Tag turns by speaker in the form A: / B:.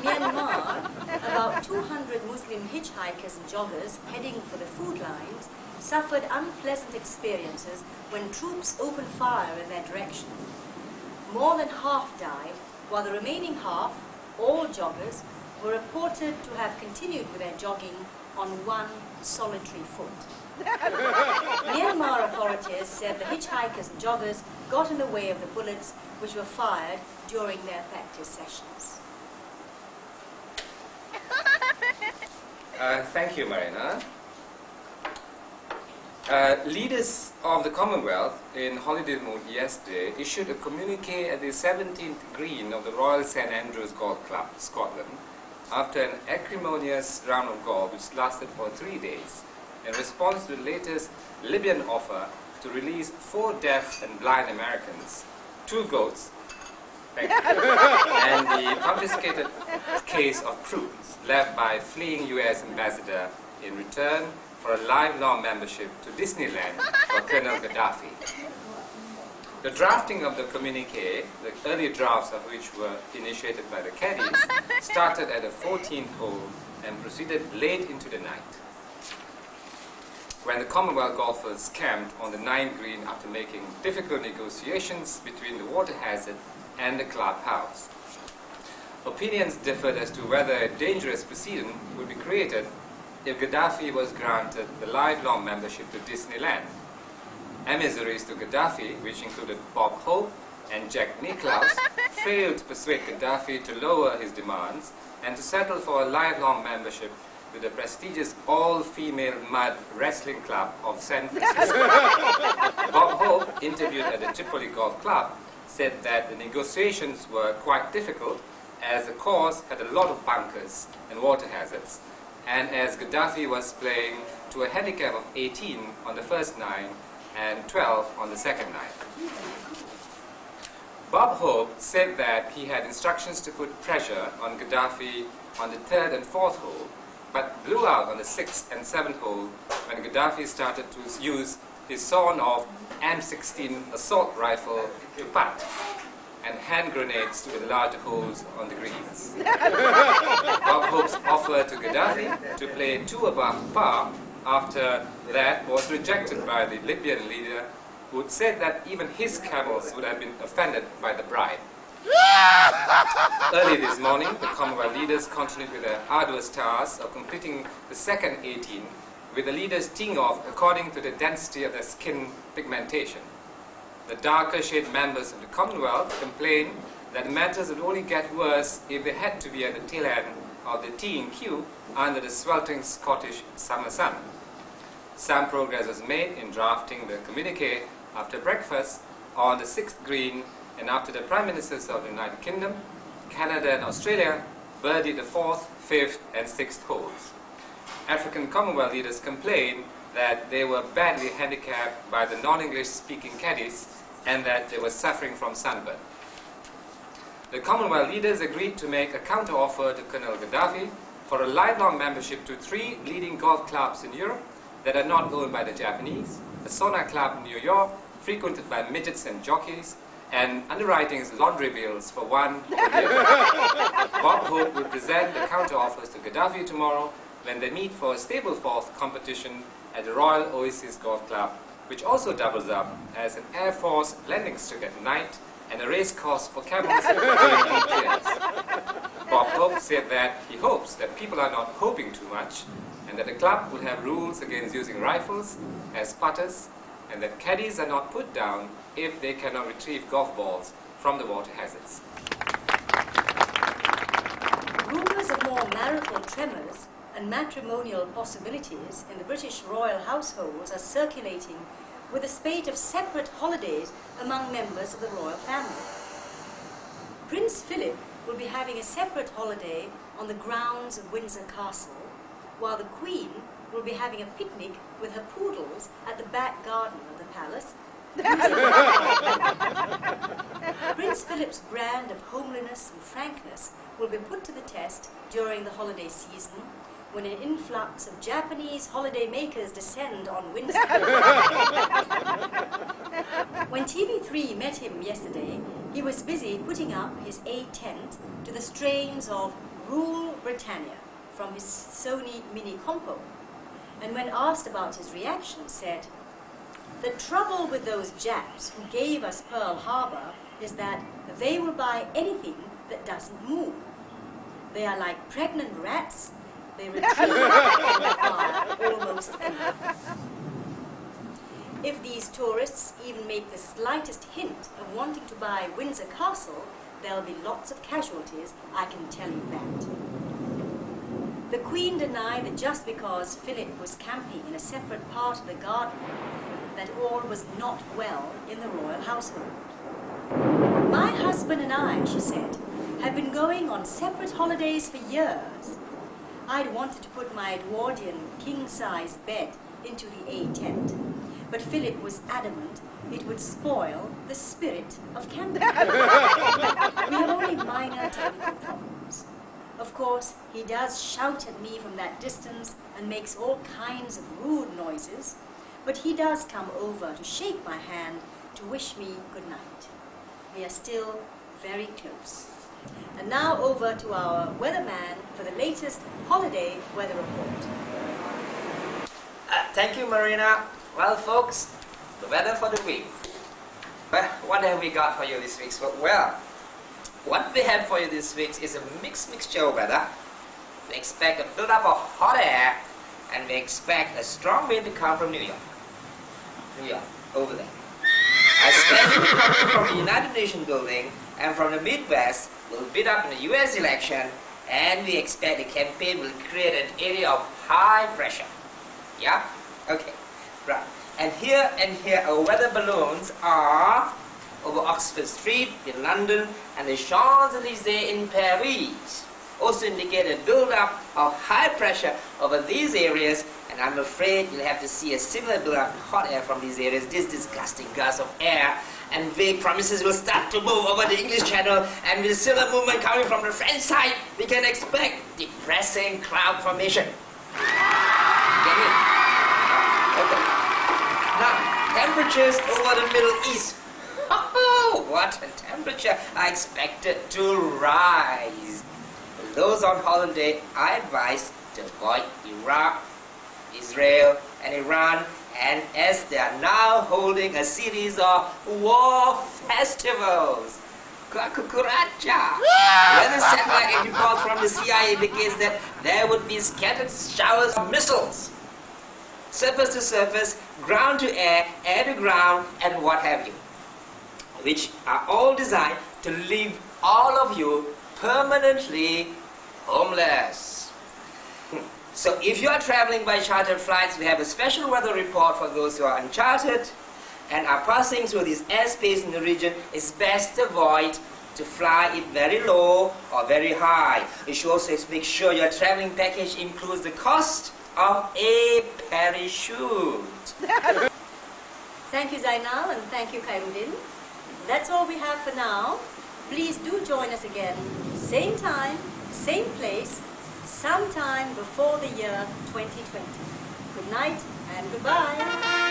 A: Myanmar, about 200 Muslim hitchhikers and joggers heading for the food lines suffered unpleasant experiences when troops opened fire in their direction. More than half died, while the remaining half, all joggers, were reported to have continued with their jogging on one solitary foot. Myanmar authorities said the hitchhikers and joggers got in the way of the bullets which were fired during their practice sessions.
B: Uh, thank you, Marina. Uh, leaders of the Commonwealth in holiday mood yesterday issued a communique at the 17th green of the Royal St Andrews Golf Club, Scotland, after an acrimonious round of golf which lasted for three days in response to the latest Libyan offer to release four deaf and blind Americans, two goats, and the confiscated case of prunes left by fleeing U.S. ambassador in return for a lifelong membership to Disneyland for Colonel Gaddafi. The drafting of the communique, the early drafts of which were initiated by the caddies, started at the 14th hole and proceeded late into the night when the Commonwealth golfers camped on the ninth green after making difficult negotiations between the water hazard and the clubhouse. Opinions differed as to whether a dangerous precedent would be created if Gaddafi was granted the lifelong membership to Disneyland. Emissaries to Gaddafi, which included Bob Hope and Jack Nicklaus, failed to persuade Gaddafi to lower his demands and to settle for a lifelong membership with the prestigious all-female mud wrestling club of San Francisco. Bob Hope, interviewed at the Tripoli Golf Club, said that the negotiations were quite difficult as the course had a lot of bunkers and water hazards, and as Gaddafi was playing to a handicap of 18 on the first nine and 12 on the second nine. Bob Hope said that he had instructions to put pressure on Gaddafi on the third and fourth hole but blew out on the sixth and seventh hole when Gaddafi started to use his sawn-off M16 assault rifle to putt and hand grenades to enlarge the holes on the greens. Bob Hope's offer to Gaddafi to play two above par after that was rejected by the Libyan leader who said that even his camels would have been offended by the bribe. Early this morning, the Commonwealth leaders continued with their arduous task of completing the second 18, with the leaders teeing off according to the density of their skin pigmentation. The darker shade members of the Commonwealth complained that matters would only get worse if they had to be at the tail end of the teeing queue under the sweltering Scottish summer sun. Some progress was made in drafting the communique after breakfast on the sixth green and after the Prime Ministers of the United Kingdom, Canada and Australia birdied the fourth, fifth and sixth holes. African Commonwealth leaders complained that they were badly handicapped by the non-English speaking caddies and that they were suffering from sunburn. The Commonwealth leaders agreed to make a counter-offer to Colonel Gaddafi for a lifelong membership to three leading golf clubs in Europe that are not owned by the Japanese, a sauna club in New York frequented by midgets and jockeys, and underwriting his laundry bills for one. Bob Hope will present the counter-offers to Gaddafi tomorrow when they meet for a stable Stableford competition at the Royal Oasis Golf Club, which also doubles up as an Air Force landing strip at night and a race course for camels during Bob Hope said that he hopes that people are not hoping too much and that the club will have rules against using rifles as putters and that caddies are not put down if they cannot retrieve golf balls from the water hazards.
A: Rumours of more marital tremors and matrimonial possibilities in the British royal households are circulating with a spate of separate holidays among members of the royal family. Prince Philip will be having a separate holiday on the grounds of Windsor Castle, while the Queen will be having a picnic with her poodles at the back garden of the palace Prince Philip's brand of homeliness and frankness will be put to the test during the holiday season when an influx of Japanese holiday makers descend on Windsor. when TV3 met him yesterday, he was busy putting up his A tent to the strains of Rule Britannia from his Sony Mini Compo, and when asked about his reaction, said, The trouble with those Japs who gave us Pearl Harbor is that they will buy anything that doesn't move. They are like pregnant rats. They almost. If these tourists even make the slightest hint of wanting to buy Windsor Castle, there'll be lots of casualties, I can tell you that. The Queen denied that just because Philip was camping in a separate part of the garden, that all was not well in the royal household. My husband and I, she said, have been going on separate holidays for years. I'd wanted to put my Edwardian king-size bed into the A tent, but Philip was adamant it would spoil the spirit of camping. we have only minor technical problems. Of course, he does shout at me from that distance and makes all kinds of rude noises, but he does come over to shake my hand to wish me good night. We are still very close. And now over to our weatherman for the latest holiday weather report.
C: Uh, thank you, Marina. Well, folks, the weather for the week. Well, what have we got for you this week? Well, what we have for you this week is a mixed mixture of weather. We expect a build-up of hot air, and we expect a strong wind to come from New York. New York, over there. I it coming from the United Nations building and from the Midwest will bid up in the US election and we expect the campaign will create an area of high pressure. Yeah? Okay. Right. And here and here our weather balloons are over Oxford Street in London and the Champs-Élysées in Paris. Also indicate a build-up of high pressure over these areas and I'm afraid you'll have to see a similar build-up of hot air from these areas, this disgusting gas of air and vague promises will start to move over the English Channel and with similar movement coming from the French side, we can expect depressing cloud formation. Get it? Okay. Now, temperatures over the Middle East. Oh, what a temperature I expected to rise. For those on holiday, I advise to avoid Iraq, Israel, and Iran and as they are now holding a series of war festivals. Kukuracha! Weather satellite report from the CIA indicates that there would be scattered showers of missiles. Surface to surface, ground to air, air to ground, and what have you. Which are all designed to leave all of you permanently homeless. So if you are traveling by chartered flights, we have a special weather report for those who are unchartered and are passing through this airspace in the region. It's best to avoid to fly it very low or very high. You should also make sure your traveling package includes the cost of a parachute.
A: thank you Zainal and thank you Khairuddin. That's all we have for now. Please do join us again, same time, same place, sometime before the year 2020. Good night and goodbye.